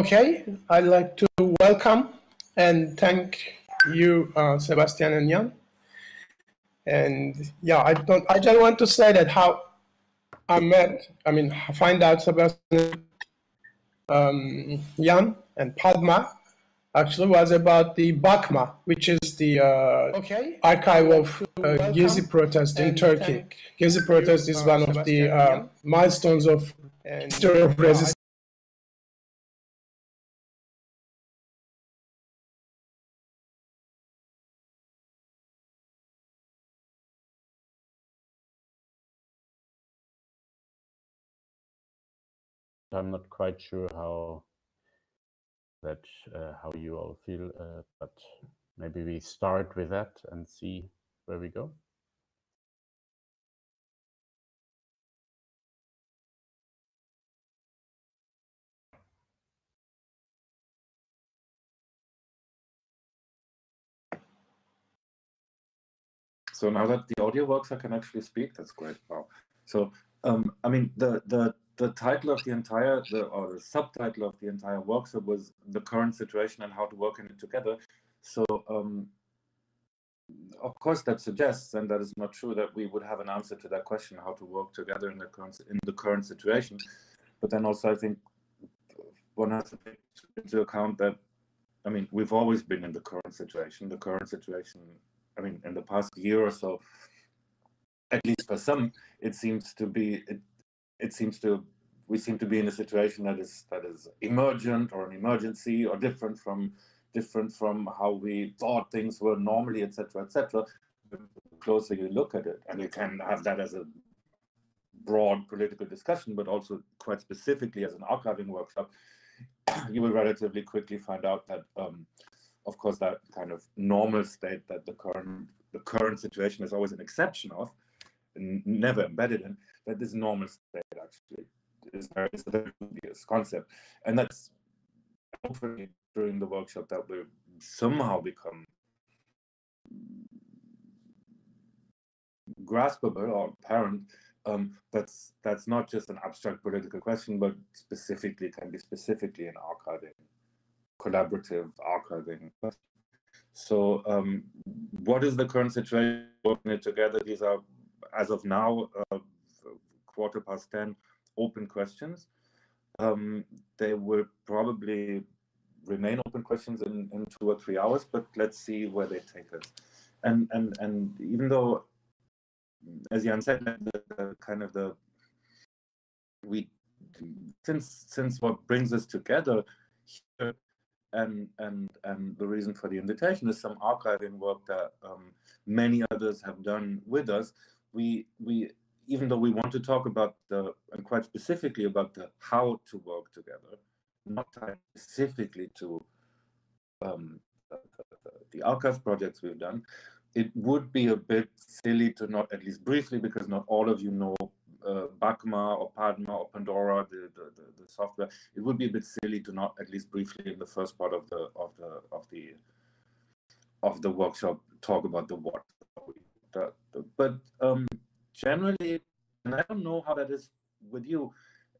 Okay, I'd like to welcome and thank you, uh, Sebastian and Jan. And yeah, I don't. I just want to say that how I met. I mean, find out Sebastian, um, Jan, and Padma actually was about the BAKMA, which is the uh, okay. archive of uh, Gezi protest in Turkey. Gezi protest is one of the uh, milestones of history of resistance. I'm not quite sure how that uh, how you all feel, uh, but maybe we start with that and see where we go. So now that the audio works, I can actually speak. That's great. Wow. So um, I mean, the the the title of the entire, the, or the subtitle of the entire workshop was the current situation and how to work in it together. So, um, of course, that suggests, and that is not true, that we would have an answer to that question: how to work together in the current in the current situation. But then also, I think one has to take into account that, I mean, we've always been in the current situation. The current situation, I mean, in the past year or so, at least for some, it seems to be it, it seems to we seem to be in a situation that is that is emergent or an emergency or different from different from how we thought things were normally, etc., etc. The closer you look at it, and you can have that as a broad political discussion, but also quite specifically as an archiving workshop, you will relatively quickly find out that, um, of course, that kind of normal state that the current the current situation is always an exception of, never embedded in, that this normal state actually is a very obvious concept. And that's hopefully during the workshop that will somehow become graspable or apparent. Um, that's that's not just an abstract political question, but specifically can be specifically an archiving, collaborative archiving. So, um, what is the current situation? Working it together. These are, as of now, uh, quarter past 10 open questions. Um, they will probably remain open questions in, in two or three hours, but let's see where they take us. And and and even though, as Jan said, the, the kind of the we since since what brings us together here and and and the reason for the invitation is some archiving work that um, many others have done with us. We we even though we want to talk about the, and quite specifically about the how to work together, not specifically to um, the archive projects we've done, it would be a bit silly to not at least briefly, because not all of you know uh, BAKMA or Padma or Pandora, the, the, the, the, software. It would be a bit silly to not at least briefly in the first part of the of the of the of the workshop talk about the what. The, but um, generally, and I don't know how that is with you,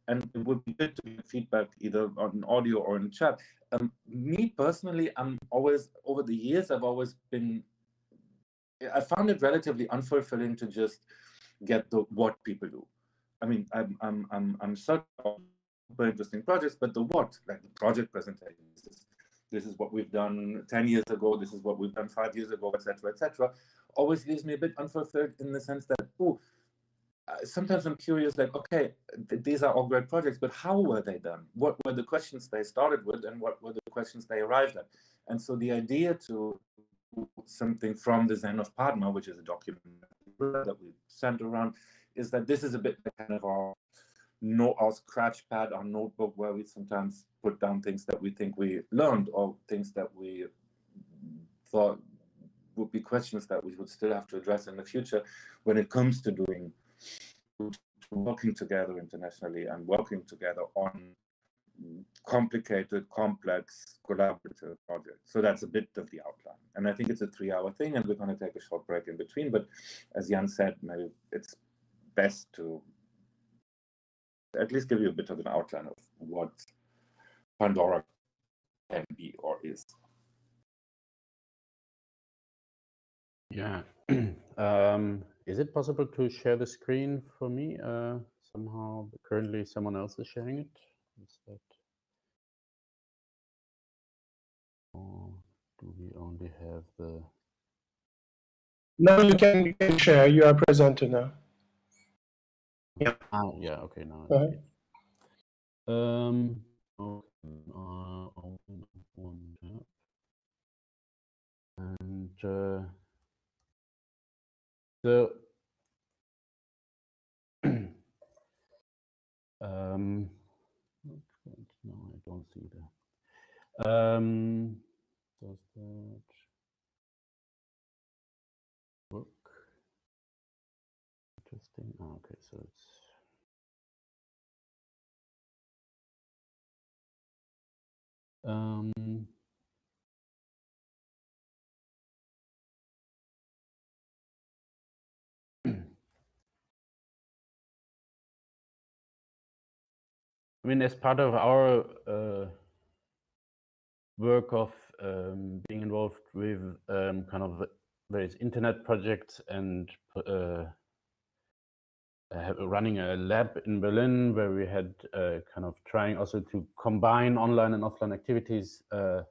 and it would be good to get feedback either on audio or in chat. Um, me personally, I'm always over the years, I've always been, I found it relatively unfulfilling to just get the what people do. I mean, I'm I'm I'm I'm such super interesting projects, but the what, like the project presentations, this, this is what we've done 10 years ago, this is what we've done five years ago, etc., etc., always leaves me a bit unfulfilled in the sense that, oh, sometimes I'm curious, like, okay, th these are all great projects, but how were they done? What were the questions they started with, and what were the questions they arrived at? And so the idea to something from the Zen of Padma, which is a document that we sent around, is that this is a bit kind of our no our scratch pad, our notebook, where we sometimes put down things that we think we learned or things that we thought would be questions that we would still have to address in the future when it comes to doing working together internationally and working together on complicated, complex, collaborative projects. So that's a bit of the outline. And I think it's a three-hour thing, and we're going to take a short break in between. But as Jan said, maybe it's best to at least give you a bit of an outline of what Pandora can be or is. Yeah. um, is it possible to share the screen for me? Uh, somehow, currently someone else is sharing it. Is that? Or do we only have the? No, you can, you can share. You are presenter now. Yeah. Ah, yeah. Okay, now. Go I ahead. see it. Um. Okay. Uh, open up one tab. And uh, so. um. No, I don't see that. Um. Does that work? Interesting. Ah, okay, so it's. Um, I mean, as part of our uh, work of um, being involved with um, kind of various internet projects and uh, uh, running a lab in Berlin where we had uh, kind of trying also to combine online and offline activities. Uh,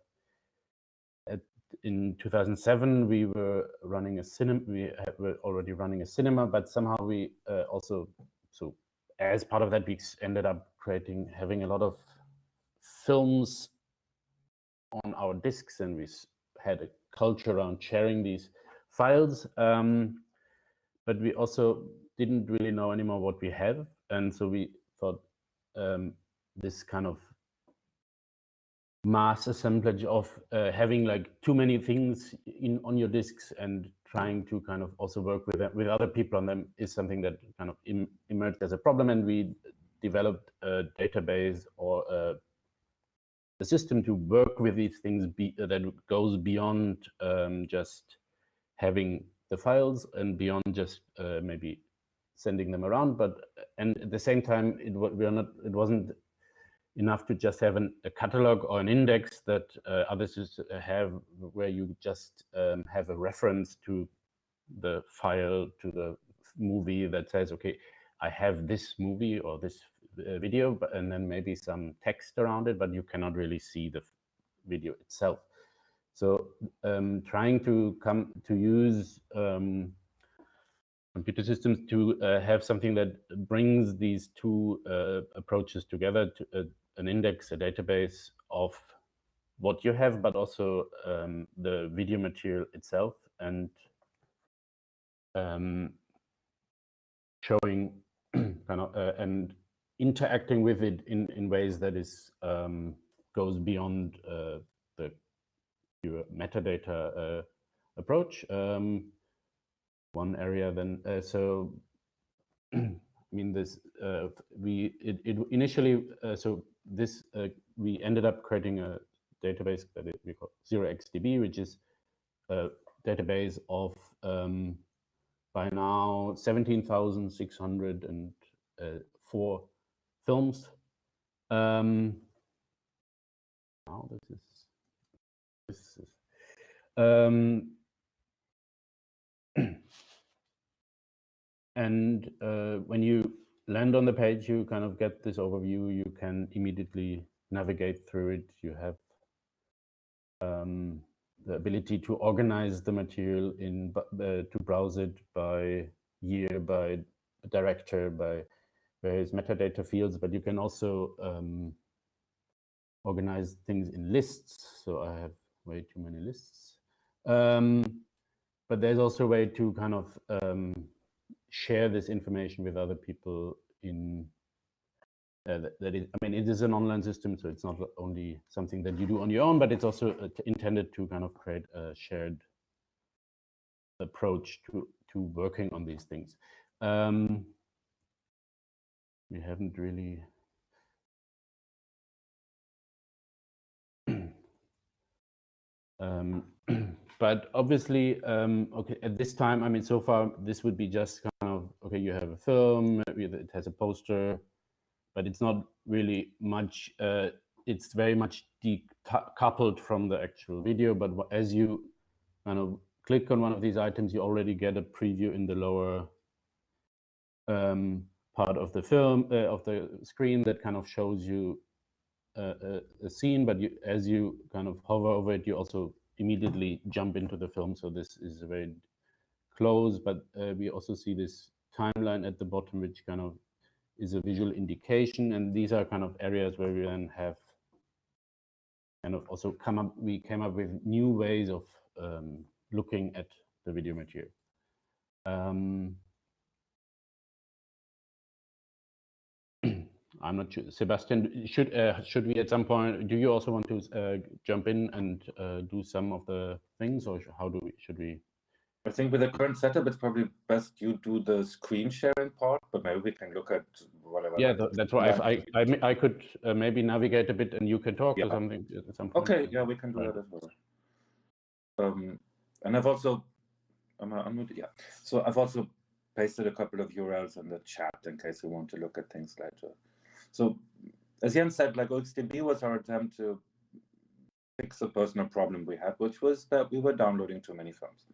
at, in 2007, we were running a cinema. We were already running a cinema, but somehow we uh, also so as part of that, we ended up creating having a lot of films on our discs, and we had a culture around sharing these files. Um, but we also didn't really know anymore what we have, and so we thought um, this kind of mass assemblage of uh, having like too many things in on your discs and trying to kind of also work with with other people on them is something that kind of em- emerged as a problem, and we developed a database or a, a system to work with these things be, that goes beyond um, just having the files and beyond just uh, maybe sending them around but and at the same time it we are not it wasn't enough to just have an, a catalog or an index that uh, others have where you just um, have a reference to the file to the movie that says okay i have this movie or this uh, video but, and then maybe some text around it but you cannot really see the video itself. So um, trying to come to use um, computer systems to uh, have something that brings these two uh, approaches together to uh, an index, a database of what you have, but also um, the video material itself and um, showing kind of uh, and interacting with it in, in ways that is um, goes beyond uh, the metadata uh, approach. Um, one area then uh, so i mean this uh, we it, it initially so this we ended up creating a database that we call 0xdb which is a database of um, by now 17,604 films um, now this is this is um, and uh, when you land on the page, you kind of get this overview. You can immediately navigate through it. You have um, the ability to organize the material in uh, to browse it by year, by director, by various metadata fields. But you can also um, organize things in lists. So I have way too many lists. Um, but there's also a way to kind of um, share this information with other people in uh, that, is, I mean, it is an online system, so it's not only something that you do on your own, but it's also uh, intended to kind of create a shared approach to to working on these things. Um, we haven't really. um, but obviously, um, okay, at this time, I mean, so far, this would be just kind of okay. You have a film, it has a poster, but it's not really much. Uh, it's very much decoupled from the actual video. But as you kind of click on one of these items, you already get a preview in the lower um, part of the film uh, of the screen that kind of shows you a, a, a scene. But you, as you kind of hover over it, you also immediately jump into the film. So this is very close. But uh, we also see this timeline at the bottom, which kind of is a visual indication. And these are kind of areas where we then have kind of also come up, we came up with new ways of um, looking at the video material. Um, I'm not sure. Sebastian, should uh, should we at some point? Do you also want to uh, jump in and uh, do some of the things, or how do we? Should we? I think with the current setup, it's probably best you do the screen sharing part, but maybe we can look at whatever. Yeah, that's why I, I, I, I could uh, maybe navigate a bit and you can talk Yeah. or something at some point. Okay, yeah, we can do Right. that as well. Um, and I've also, am I unmuted? Yeah. So I've also pasted a couple of URLs in the chat in case we want to look at things later. So as Jens said, like OXDB was our attempt to fix a personal problem we had, which was that we were downloading too many films,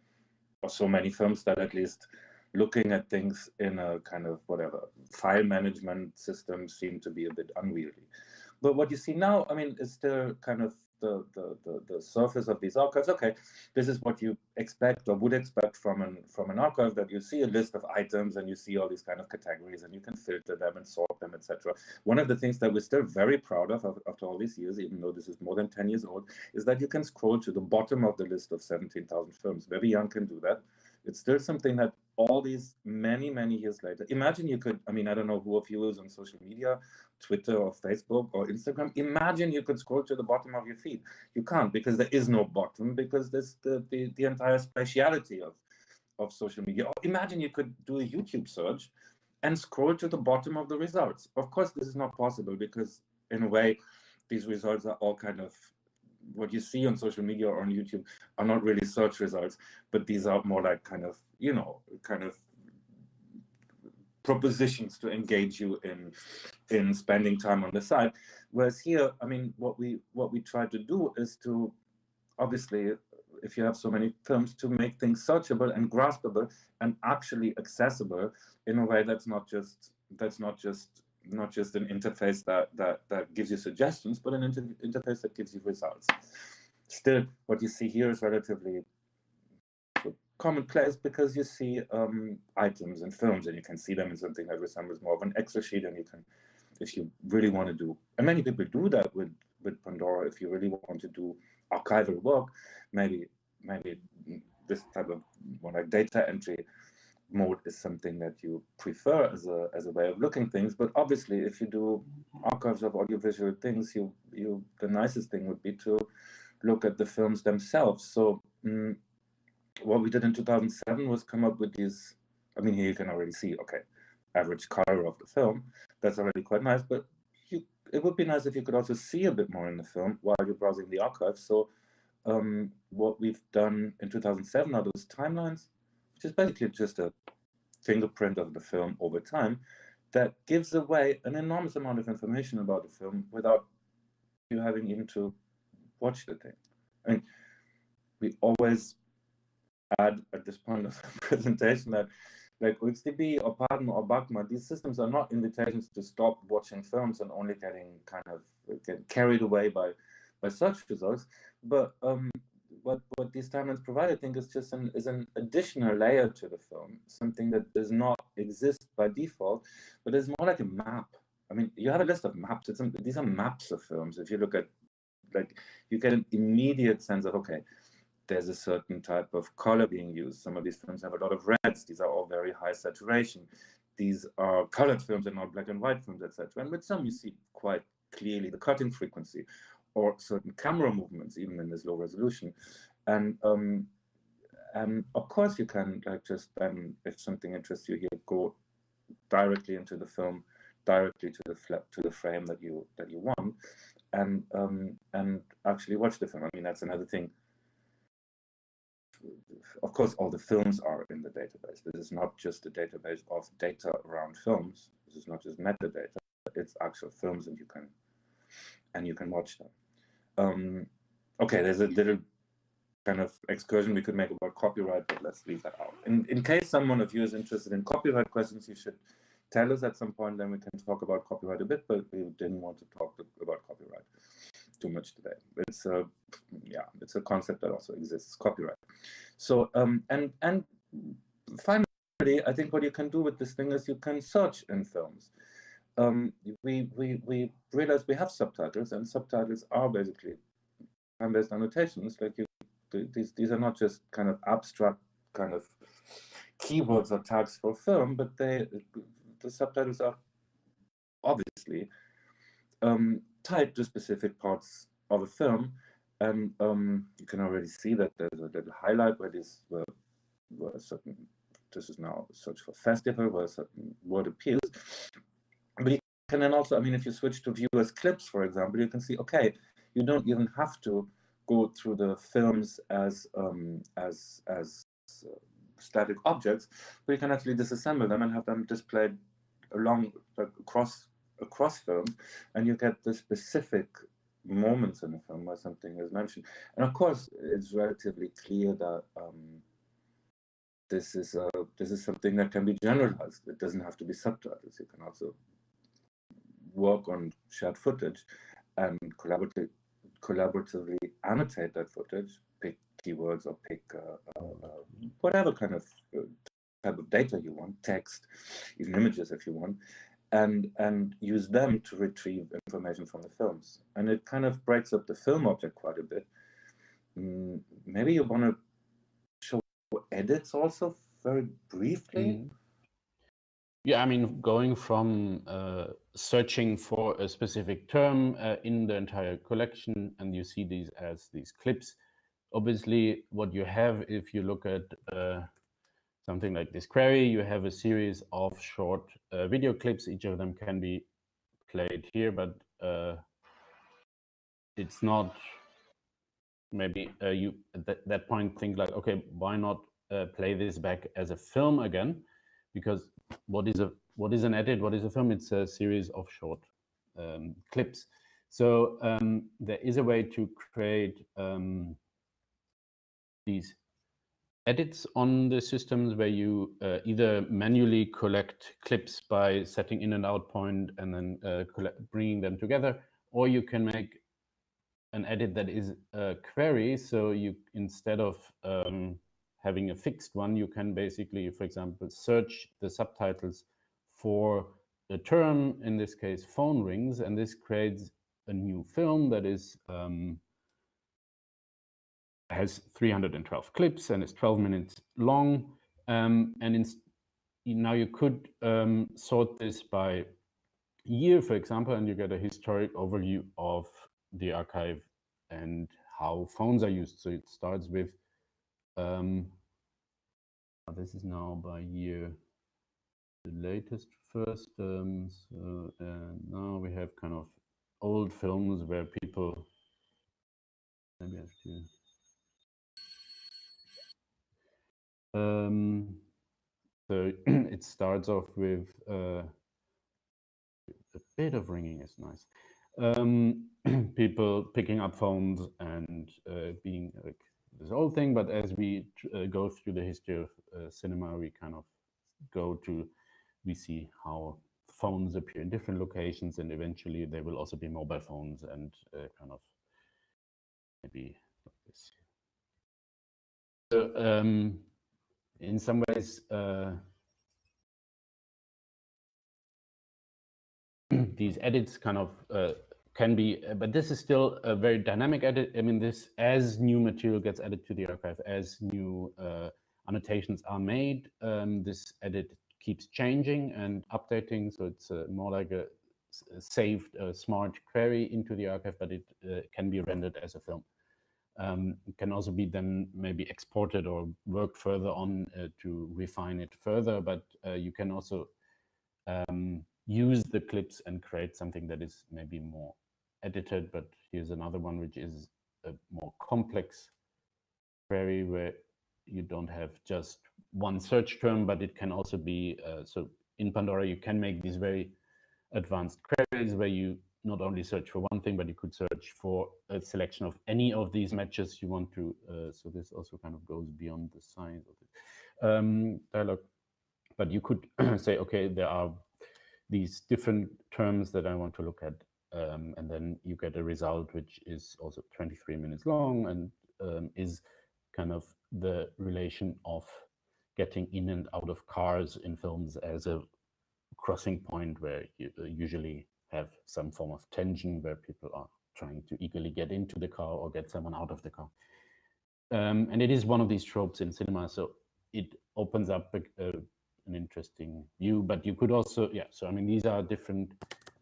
so many films that at least looking at things in a kind of whatever file management system seemed to be a bit unwieldy. But what you see now, I mean, is still kind of the, the, the, the surface of these archives. Okay, this is what you expect or would expect from an from an archive that you see a list of items and you see all these kind of categories and you can filter them and sort them, etc. One of the things that we're still very proud of after all these years, even though this is more than 10 years old, is that you can scroll to the bottom of the list of 17,000 films. Very young can do that. It's still something that all these many, many years later, imagine you could, I mean, I don't know who of you is on social media, Twitter or Facebook or Instagram. Imagine you could scroll to the bottom of your feed. You can't because there is no bottom because there's the, the, the entire speciality of, of social media. Or imagine you could do a YouTube search and scroll to the bottom of the results. Of course, this is not possible because, in a way, these results are all kind of what you see on social media or on YouTube are not really search results, but these are more like kind of, you know, kind of propositions to engage you in in spending time on the site whereas here i mean what we what we try to do is to obviously if you have so many terms to make things searchable and graspable and actually accessible in a way that's not just that's not just not just an interface that that that gives you suggestions but an inter- interface that gives you results. Still what you see here is relatively commonplace because you see um, items and films and you can see them in something that resembles more of an Excel sheet and you can, if you really want to do, and many people do that with, with Pandora, if you really want to do archival work, maybe maybe this type of more like data entry mode is something that you prefer as a as a way of looking things. But obviously, if you do archives of audiovisual things, you you the nicest thing would be to look at the films themselves. So mm, what we did in 2007 was come up with these. I mean, here you can already see, okay, average color of the film. That's already quite nice, but you, it would be nice if you could also see a bit more in the film while you're browsing the archive. So, um, what we've done in 2007 are those timelines, which is basically just a fingerprint of the film over time that gives away an enormous amount of information about the film without you having even to watch the thing. I mean, we always add at this point of the presentation that like OXDB or Padma or BAKMA, these systems are not invitations to stop watching films and only getting kind of get carried away by by search results. But um, what what these timelines provide, I think, is just an is an additional layer to the film, something that does not exist by default, but is more like a map. I mean, you have a list of maps. It's these are maps of films. If you look at like you get an immediate sense of okay there's a certain type of color being used. Some of these films have a lot of reds. These are all very high saturation. These are colored films and not black and white films, etc. And with some, you see quite clearly the cutting frequency or certain camera movements, even in this low resolution. And um, and of course, you can like just then, if something interests you here, go directly into the film, directly to the fla- to the frame that you that you want, and um, and actually watch the film. I mean, that's another thing of course, all the films are in the database. This is not just a database of data around films. This is not just metadata. It's actual films, and you can and you can watch them. Um, okay, there's a little kind of excursion we could make about copyright, but let's leave that out. In, in case someone of you is interested in copyright questions, you should tell us at some point, then we can talk about copyright a bit, but we didn't want to talk about copyright too much today. It's a, yeah, it's a concept that also exists, copyright. So, um, and, and finally, I think what you can do with this thing is you can search in films. Um, we, we, we realize we have subtitles and subtitles are basically time-based annotations. Like you, these, these are not just kind of abstract kind of keywords or tags for film, but they, the subtitles are obviously um, tied to specific parts of a film. And um, you can already see that there's a little highlight where this where, where certain this is now search for festival where a certain word appears. Can then also, I mean, if you switch to view as clips, for example, you can see, okay, you don't even have to go through the films as um, as as uh, static objects, but you can actually disassemble them and have them displayed along across across films, and you get the specific moments in the film where something is mentioned. And of course, it's relatively clear that um, this is a, this is something that can be generalized. It doesn't have to be subtitles. You can also work on shared footage and collaboratively collaboratively annotate that footage, pick keywords or pick uh, uh, uh whatever kind of uh, type of data you want, text, even images if you want, and and use them to retrieve information from the films. And it kind of breaks up the film object quite a bit. Mm, maybe you want to show edits also very briefly. Mm. Yeah, I mean, going from uh, searching for a specific term uh, in the entire collection, and you see these as these clips. Obviously, what you have, if you look at uh, something like this query, you have a series of short uh, video clips. Each of them can be played here, but uh, it's not maybe uh, you at that, point think like, okay, why not play this back as a film again? Because what is a what is an edit? What is a film? It's a series of short um, clips. So um, there is a way to create um, these edits on the systems where you uh, either manually collect clips by setting in and out point and then uh, bringing them together, or you can make an edit that is a query. So you instead of um, having a fixed one, you can basically, for example, search the subtitles for a term, in this case, phone rings, and this creates a new film that is um, has 312 clips and is 12 minutes long. Um, and in, now you could um, sort this by year, for example, and you get a historic overview of the archive and how phones are used. So it starts with, um, this is now by year, the latest first. Um, so, now we have kind of old films where people, maybe I have to Um, so it starts off with uh, a bit of ringing is nice. Um, people picking up phones and uh, being like this whole thing. But as we uh, go through the history of uh, cinema, we kind of go to, we see how phones appear in different locations and eventually there will also be mobile phones and uh, kind of maybe like this. So, um, in some ways uh, these edits kind of uh, can be, uh, but this is still a very dynamic edit. I mean, this as new material gets added to the archive, as new uh, annotations are made, um, this edit keeps changing and updating. So it's uh, more like a, saved smart query into the archive, but it uh, can be rendered as a film um, can also be then maybe exported or worked further on uh, to refine it further. But uh, you can also um, use the clips and create something that is maybe more edited. But here's another one, which is a more complex query where you don't have just one search term, but it can also be, uh, so in Pandora, you can make these very advanced queries where you not only search for one thing, but you could search for a selection of any of these matches you want to. Uh, so this also kind of goes beyond the size of the um, dialog. But you could say, okay, there are these different terms that I want to look at. Um, and then you get a result which is also 23 minutes long and um, is kind of the relation of getting in and out of cars in films as a crossing point where you uh, usually have some form of tension where people are trying to eagerly get into the car or get someone out of the car. Um, and it is one of these tropes in cinema, so it opens up a, a, an interesting view. But you could also, yeah. So I mean, these are different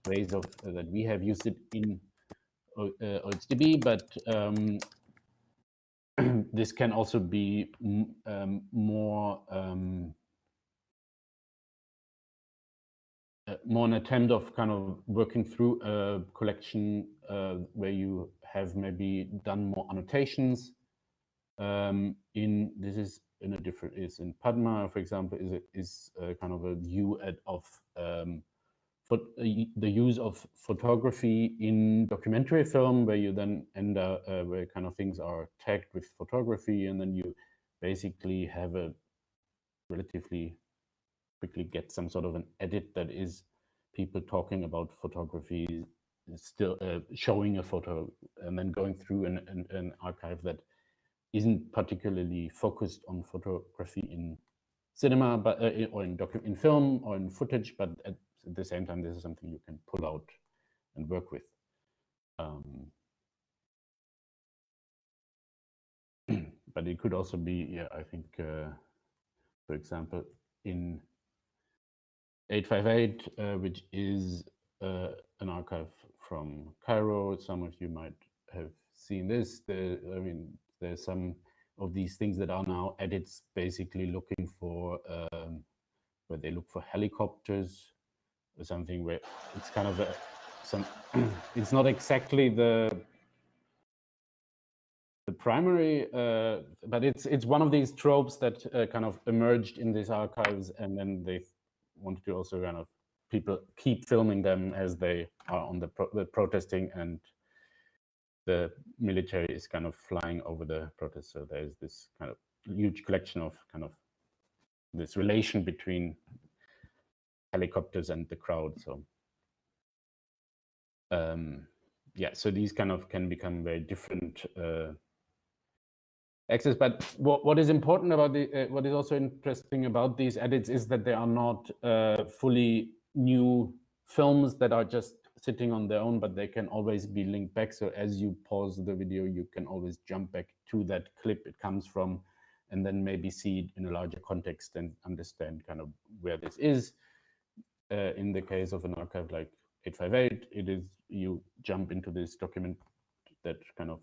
ways of uh, that we have used it in uh, OXDB, but um, this can also be um, more um, uh, more an attempt of kind of working through a collection uh, where you have maybe done more annotations. Um, in this is in a different is in Padma, for example, is a, is a kind of a view at, of um, uh, the use of photography in documentary film, where you then end up uh, where kind of things are tagged with photography, and then you basically have a relatively quickly get some sort of an edit that is people talking about photography, still uh, showing a photo, and then going through an, an, an archive that isn't particularly focused on photography in cinema, but uh, or in docu in film or in footage, but at at the same time, this is something you can pull out and work with. Um, but it could also be, yeah, I think, uh, for example, in 858, uh, which is uh, an archive from Cairo. Some of you might have seen this. The, I mean, there's some of these things that are now edits basically looking for um, where they look for helicopters or something where it's kind of a some it's not exactly the the primary uh, but it's it's one of these tropes that uh, kind of emerged in these archives and then they wanted to also kind of people keep filming them as they are on the, pro the protesting and the military is kind of flying over the protest. So there's this kind of huge collection of kind of this relation between helicopters and the crowd. So um, yeah, so these kind of can become very different uh, access. But what, what is important about the, uh, what is also interesting about these edits is that they are not uh, fully new films that are just sitting on their own, but they can always be linked back. So as you pause the video, you can always jump back to that clip it comes from, and then maybe see it in a larger context and understand kind of where this is uh, in the case of an archive like 858, it is you jump into this document that kind of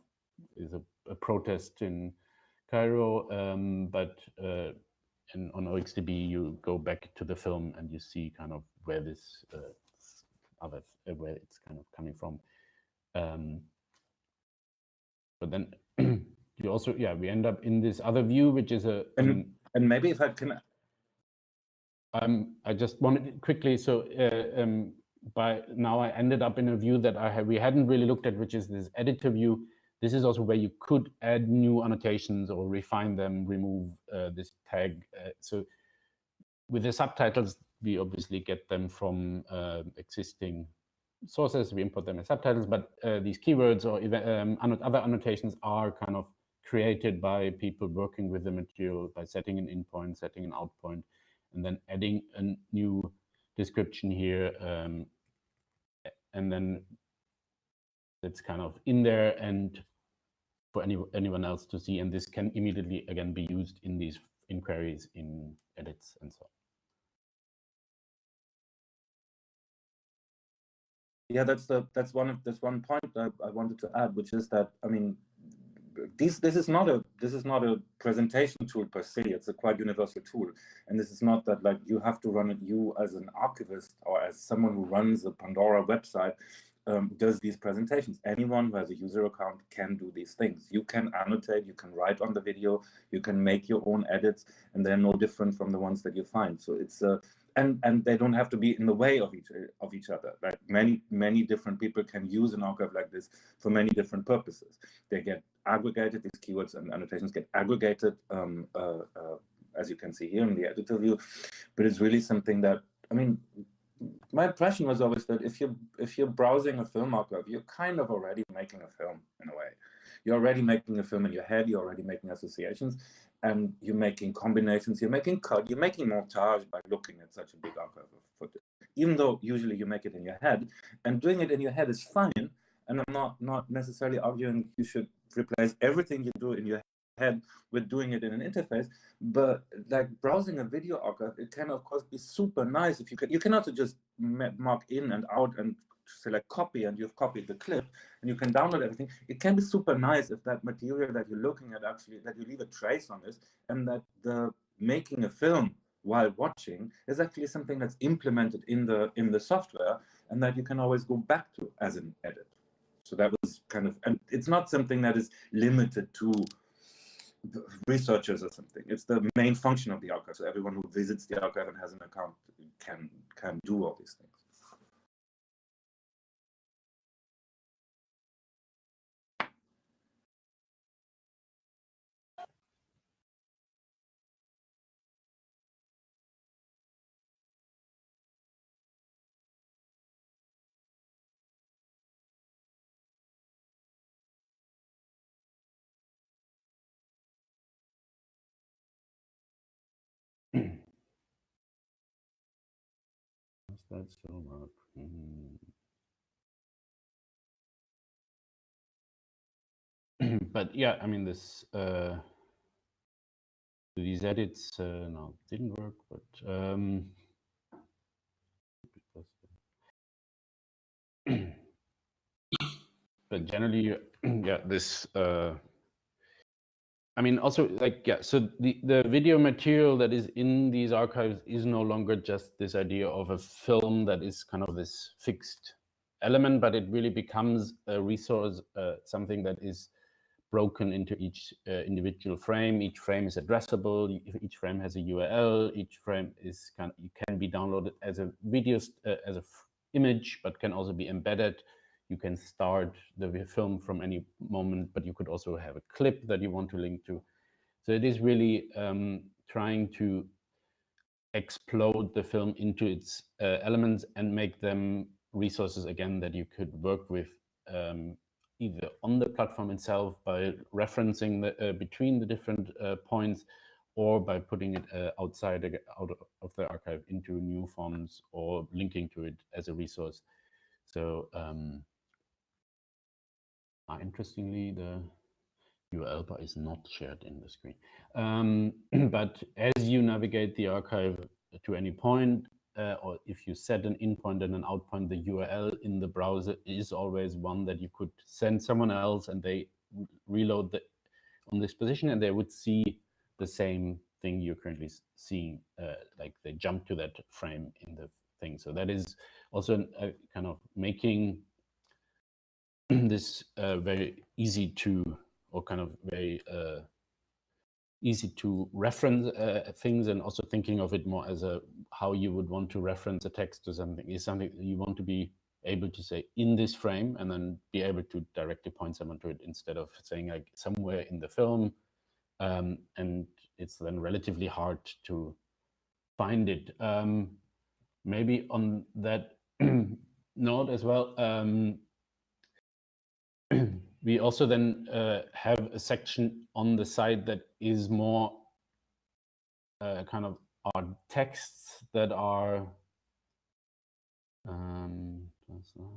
is a, a protest in Cairo, um, but uh, in, on 0xDB you go back to the film and you see kind of where this uh, other uh, where it's kind of coming from. Um, but then you also yeah we end up in this other view which is a and, um, and maybe if I can um, I just wanted quickly, so uh, um, by now I ended up in a view that I we hadn't really looked at, which is this editor view. This is also where you could add new annotations or refine them, remove uh, this tag. Uh, so with the subtitles, we obviously get them from uh, existing sources. We import them as subtitles, but uh, these keywords or um, other annotations are kind of created by people working with the material by setting an in point, setting an out point, and then adding a new description here. Um, and then it's kind of in there and for any, anyone else to see. And this can immediately, again, be used in these inquiries in edits and so on. Yeah, that's the that's one of that's one point I, I wanted to add, which is that I mean this this is not a this is not a presentation tool per se. It's a quite universal tool. And this is not that like you have to run it. You as an archivist or as someone who runs a pandora website um, does these presentations. Anyone who has a user account can do these things. You can annotate you can write on the video you can make your own edits and they're no different from the ones that you find. So it's a and and they don't have to be in the way of each of each other. Like many many different people can use an archive like this for many different purposes. They get aggregated; these keywords and annotations get aggregated, um, uh, uh, as you can see here in the editor view. But it's really something that I mean. My impression was always that if you if you're browsing a film archive, you're kind of already making a film in a way. You're already making a film in your head. You're already making associations, and you're making combinations, you're making cut, you're making montage by looking at such a big archive of footage. Even though usually you make it in your head, and doing it in your head is fine. And I'm not not necessarily arguing you should replace everything you do in your head with doing it in an interface. But like browsing a video archive, it can of course be super nice if you can. You can also just mark in and out and select copy and you've copied the clip and you can download everything. It can be super nice if that material that you're looking at actually, that you leave a trace on this and that the making a film while watching is actually something that's implemented in the in the software and that you can always go back to as an edit. So that was kind of, and it's not something that is limited to researchers or something. It's the main function of the archive. So everyone who visits the archive and has an account can can do all these things. That still? Mm. but yeah, I mean this uh, these edits uh, no didn't work, but um, but generally, yeah, this uh, I mean, also like, yeah, so the, the video material that is in these archives is no longer just this idea of a film that is kind of this fixed element, but it really becomes a resource, uh, something that is broken into each uh, individual frame. Each frame is addressable. Each frame has a URL. Each frame is kind of, can be downloaded as a video, uh, as a image, but can also be embedded you can start the film from any moment, but you could also have a clip that you want to link to. So it is really um, trying to explode the film into its uh, elements and make them resources again that you could work with um, either on the platform itself by referencing the, uh, between the different uh, points or by putting it uh, outside out of the archive into new forms or linking to it as a resource. So um, interestingly, the URL bar is not shared in the screen. Um, but as you navigate the archive to any point, uh, or if you set an in point and an out point, the URL in the browser is always one that you could send someone else and they reload the, on this position and they would see the same thing you're currently seeing, uh, like they jump to that frame in the thing. So that is also a kind of making this uh, very easy to or kind of very uh, easy to reference uh, things and also thinking of it more as a how you would want to reference a text or something. Is something you want to be able to say in this frame and then be able to directly point someone to it instead of saying like somewhere in the film. Um, and it's then relatively hard to find it. Um, maybe on that note as well um, we also then uh, have a section on the side that is more uh, kind of our texts that are um, that's not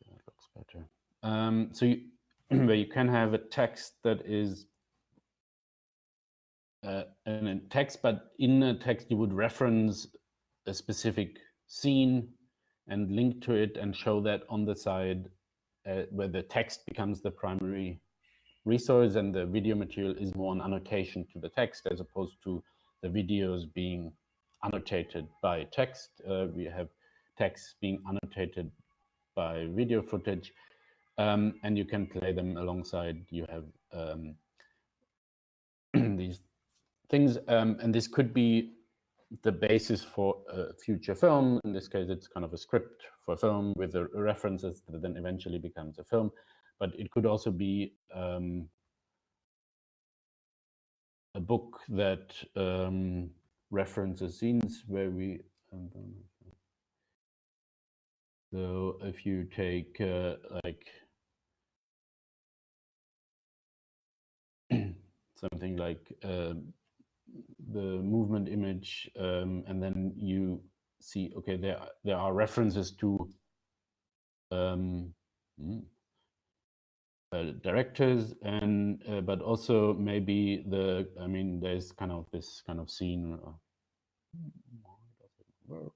yeah, it looks better. Um, so you, where you can have a text that is uh, a text, but in a text you would reference a specific scene and link to it and show that on the side uh, where the text becomes the primary resource and the video material is more an annotation to the text as opposed to the videos being annotated by text. Uh, we have text being annotated by video footage um, and you can play them alongside. You have um, these things um, and this could be the basis for a future film. In this case, it's kind of a script for a film with the references that then eventually becomes a film. But it could also be um, a book that um, references scenes where we. So if you take uh, like something like uh, the movement image, um, and then you see, okay, there there are references to um, hmm, uh, directors, and uh, but also maybe the, I mean, there's kind of this kind of scene. Uh, work?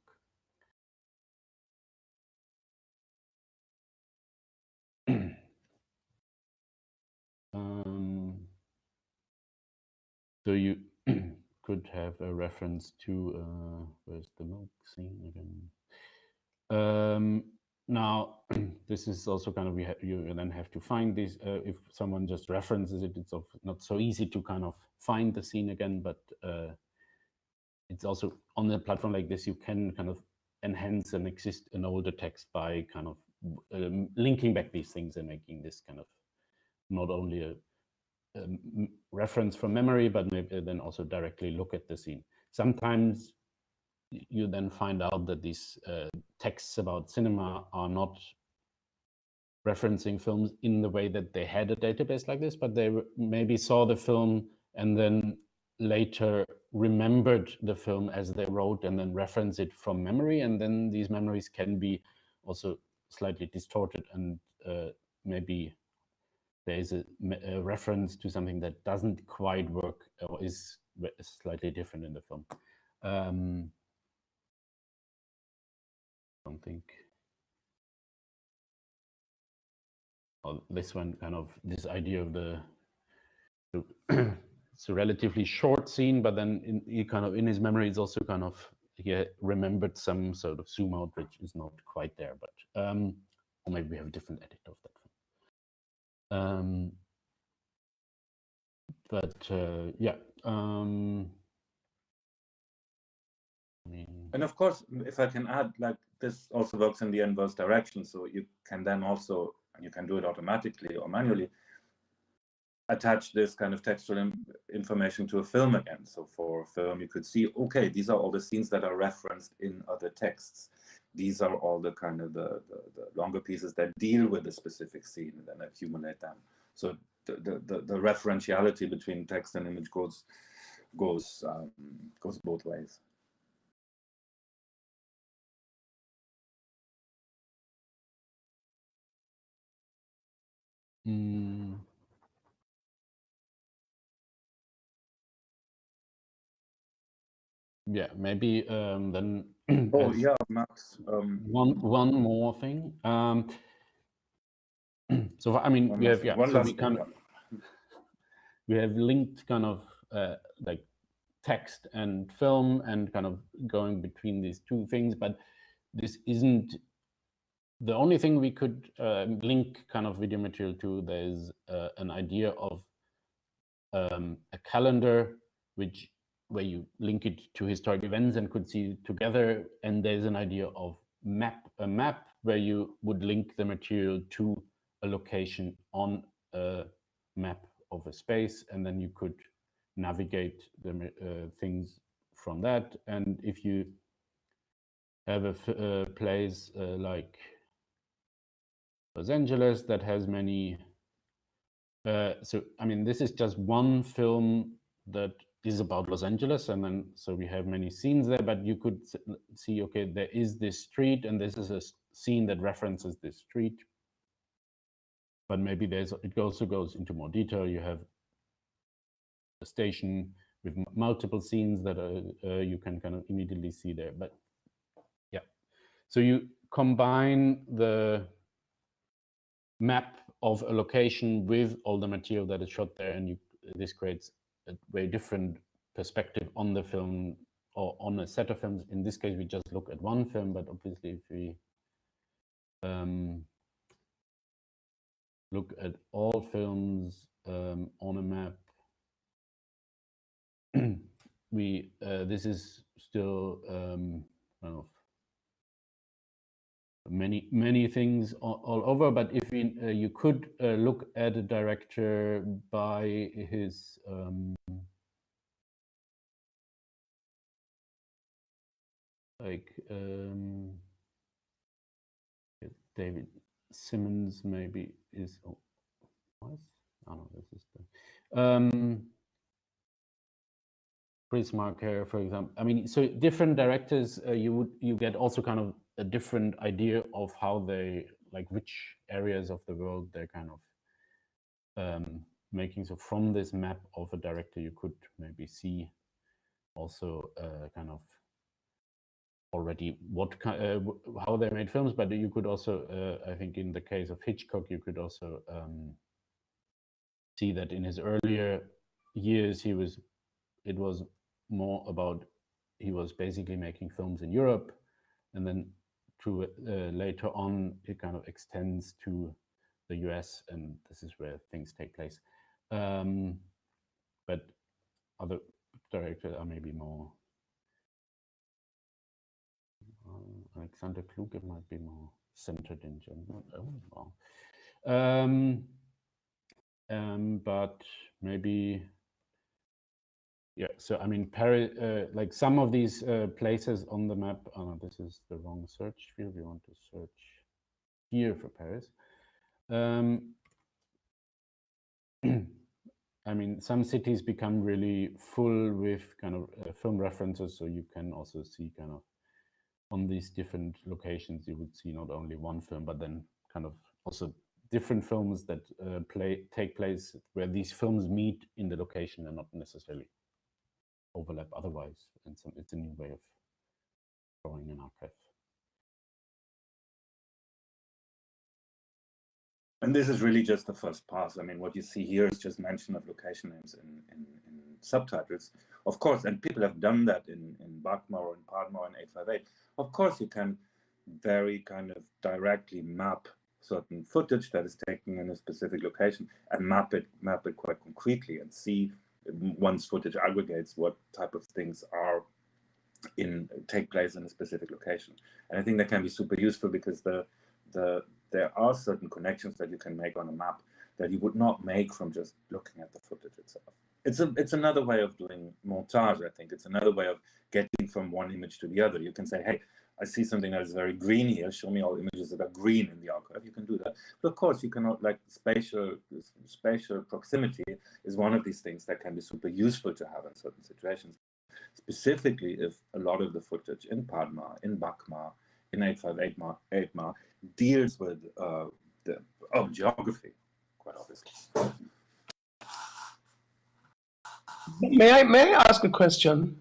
um, so you could have a reference to uh, where's the milk scene again? Um, now, this is also kind of we you then have to find this. Uh, if someone just references it, it's not so easy to kind of find the scene again. But uh, it's also on a platform like this, you can kind of enhance and exist an older text by kind of um, linking back these things and making this kind of not only a reference from memory, but maybe then also directly look at the scene. Sometimes you then find out that these uh, texts about cinema are not referencing films in the way that they had a database like this, but they maybe saw the film and then later remembered the film as they wrote and then reference it from memory. And then these memories can be also slightly distorted and uh, maybe there is a, a, reference to something that doesn't quite work or is slightly different in the film. Um, I don't think. Well, this one kind of this idea of the, it's a relatively short scene, but then in, he kind of in his memory is also kind of he remembered some sort of zoom out, which is not quite there, but um, or maybe we have a different edit of that. Um, but uh, yeah. Um, and of course, if I can add, like this also works in the inverse direction. So you can then also, you can do it automatically or manually, attach this kind of textual information to a film again. So for a film, you could see, okay, these are all the scenes that are referenced in other texts these are all the kind of the, the, the, longer pieces that deal with a specific scene and then accumulate them. So the, the, the, referentiality between text and image goes goes um, goes both ways. Mm. Yeah, maybe um, then oh yeah, Max. Um, one one more thing. Um, so I mean, we have yeah, so we kind of we have linked kind of uh, like text and film and kind of going between these two things, but this isn't the only thing we could uh, link kind of video material to. There's uh, an idea of um, a calendar which where you link it to historic events and could see together. And there's an idea of map, a map where you would link the material to a location on a map of a space, and then you could navigate the uh, things from that. And if you have a, a place uh, like Los Angeles that has many, uh, so I mean, this is just one film that is about Los Angeles, and then so we have many scenes there. But you could see, okay, there is this street, and this is a scene that references this street. But maybe there's it also goes into more detail. You have a station with multiple scenes that are, uh, you can kind of immediately see there. But yeah, so you combine the map of a location with all the material that is shot there, and you this creates a very different perspective on the film or on a set of films. In this case, we just look at one film, but obviously if we um, look at all films um, on a map, we uh, this is still um, kind of many many things all, all over. But if we, uh, you could uh, look at a director by his um, like um, David Simmons maybe is oh, what? Oh no, this is the um, Chris Marker, for example. I mean, so different directors, uh, you would you get also kind of a different idea of how they like which areas of the world they're kind of um, making. So from this map of a director, you could maybe see also uh, kind of already what uh, how they made films, but you could also, uh, I think, in the case of Hitchcock, you could also um, see that in his earlier years, he was, it was more about he was basically making films in Europe, and then to uh, later on it kind of extends to the US, and this is where things take place. Um, but other directors are maybe more uh, Alexander Kluge might be more centered in Germany. Oh. Um, um, but maybe, yeah. So I mean, Paris, uh, like some of these uh, places on the map. Oh, no, this is the wrong search field. We want to search here for Paris. Um, I mean, some cities become really full with kind of uh, film references, so you can also see kind of on these different locations, you would see not only one film, but then kind of also different films that uh, play take place where these films meet in the location and not necessarily overlap otherwise. And so it's a new way of drawing an archive. And this is really just the first pass. I mean, what you see here is just mention of location names in, in, in subtitles. Of course, and people have done that in, in BAKMA or in Padma and 858. Of course, you can very kind of directly map certain footage that is taken in a specific location and map it map it quite concretely and see once footage aggregates what type of things are in take place in a specific location. And i think that can be super useful because the the there are certain connections that you can make on a map that you would not make from just looking at the footage itself. It's a it's another way of doing montage i think. It's another way of getting from one image to the other. You can say hey i see something that is very green here. Show me all images that are green in the archive. You can do that. But of course you cannot like spatial spatial proximity is one of these things that can be super useful to have in certain situations. Specifically if a lot of the footage in padma in BAKMA in 858 ma, 8 ma deals with uh, the oh, geography quite obviously. May I may I ask a question?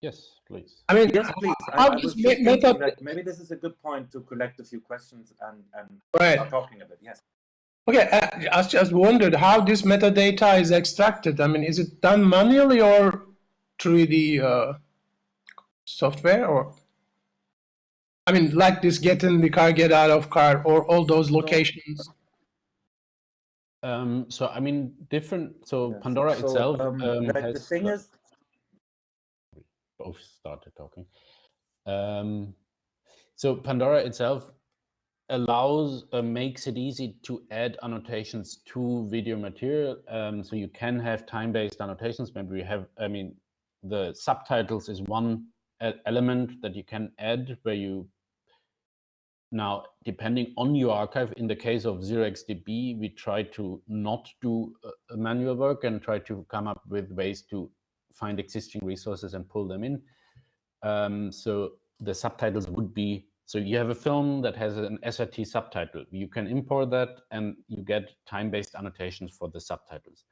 Yes, please. I mean, Yes, please. I, I was does just ma- thinking method- that maybe this is a good point to collect a few questions and and Right. start talking a bit. Yes. Okay, I I just wondered how this metadata is extracted. I mean, is it done manually or through the uh, software, or I mean, like this get in the car, get out of car, or all those locations? Um, so I mean, different. So Yes. Pandora So, itself um, um, like, has the thing uh, is, both started talking. Um, so Pandora itself allows uh, makes it easy to add annotations to video material. Um, so you can have time-based annotations. Maybe we have. I mean, the subtitles is one element that you can add where you now, depending on your archive, in the case of 0xDB, we try to not do uh, manual work and try to come up with ways to find existing resources and pull them in. Um, so the subtitles would be, so you have a film that has an SRT subtitle. You can import that and you get time-based annotations for the subtitles.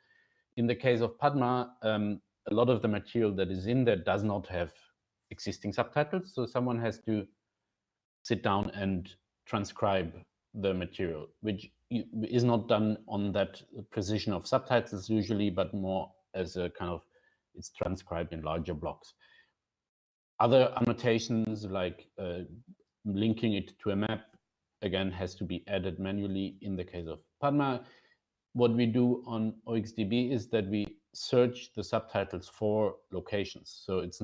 In the case of Padma, um, a lot of the material that is in there does not have existing subtitles. So someone has to sit down and transcribe the material, which is not done on that precision of subtitles usually, but more as a kind of it's transcribed in larger blocks. Other annotations like uh, linking it to a map again has to be added manually in the case of Padma. What we do on 0xDB is that we search the subtitles for locations. So it's